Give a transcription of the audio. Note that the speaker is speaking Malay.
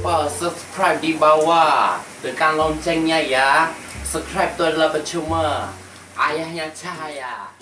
lupa subscribe di bawah. Tekan loncengnya ya. Subscribe itu adalah percuma. Ayahnya cahaya.